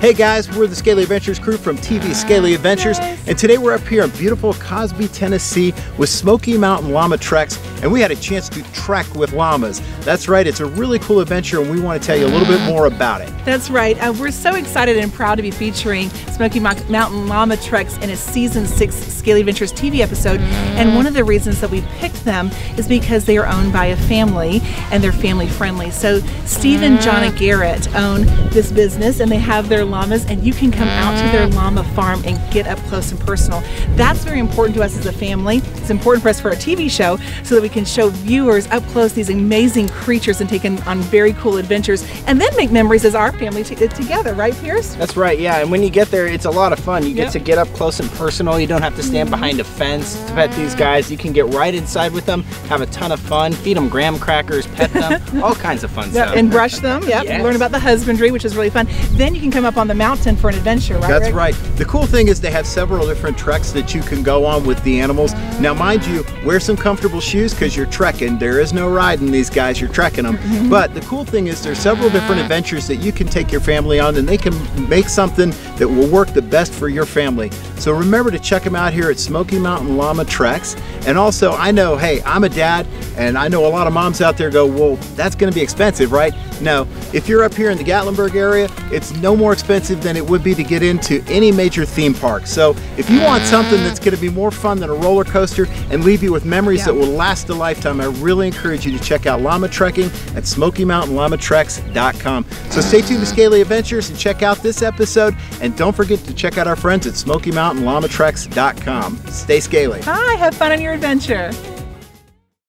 Hey guys, we're the Scaly Adventures crew from TV Scaly Adventures, and today we're up here in beautiful Cosby, Tennessee with Smoky Mountain Llama Treks, and we had a chance to trek with llamas. That's right, it's a really cool adventure, and we want to tell you a little bit more about it. That's right. Uh, we're so excited and proud to be featuring Smoky Mountain Llama Treks in a season six Scaly Adventures TV episode. And one of the reasons that we picked them is because they are owned by a family and they're family friendly. So Steve and Jonna mm. Garrett own this business, and they have their llamas and you can come out to their mm. llama farm and get up close and personal. That's very important to us as a family. It's important for us for our TV show so that we can show viewers up close these amazing creatures and take them on very cool adventures and then make memories as our family together, right Pierce? That's right, yeah. And when you get there, it's a lot of fun. You yep. get to get up close and personal. You don't have to stand mm-hmm. behind a fence to pet these guys. You can get right inside with them, have a ton of fun, feed them graham crackers, pet them, all kinds of fun yep, stuff. And brush them, yep. Yes. Learn about the husbandry, which is really fun. Then you can come up on the mountain mountain for an adventure, right? That's Rick? right. The cool thing is they have several different treks that you can go on with the animals. Now, mind you, wear some comfortable shoes because you're trekking. There is no riding these guys, you're trekking them. Mm-hmm. But the cool thing is there's several different adventures that you can take your family on and they can make something that will work the best for your family. So remember to check them out here at Smoky Mountain Llama Treks. And also, I know, hey, I'm a dad and I know a lot of moms out there go, well, that's to be expensive, right? No, if you're up here in the Gatlinburg area, it's no more expensive than it would be to get into any major theme park. So if you want something that's going to be more fun than a roller coaster and leave you with memories yeah. that will last a lifetime, I really encourage you to check out llama trekking at SmokyMountainLlamaTreks.com. So stay tuned to Scaly Adventures and check out this episode. And don't forget to check out our friends at SmokyMountainLlamaTreks.com. Stay scaly. Hi, have fun on your adventure.